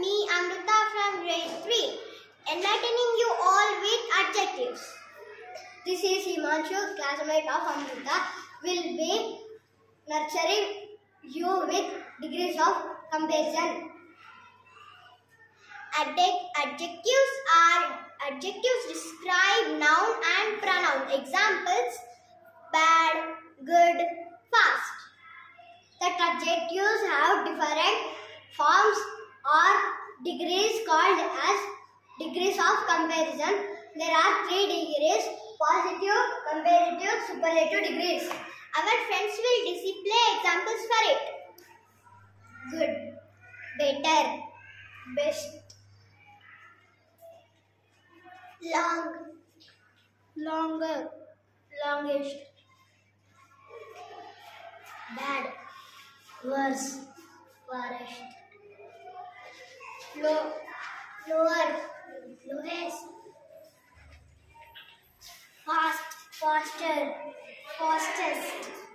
me Amrita from grade 3, enlightening you all with adjectives. This is Himanshu, classmate of Amrita, will be nurturing you with degrees of comparison. Adjec- adjectives are adjectives describe noun and pronoun. Examples bad, good, fast. That adjectives have degrees of comparison. There are three degrees positive, comparative, superlative degrees. Our friends will display examples for it. Good, better, best, long, longer, longest, bad, worse, worst, low, lower, lowest, fast, faster, fastest,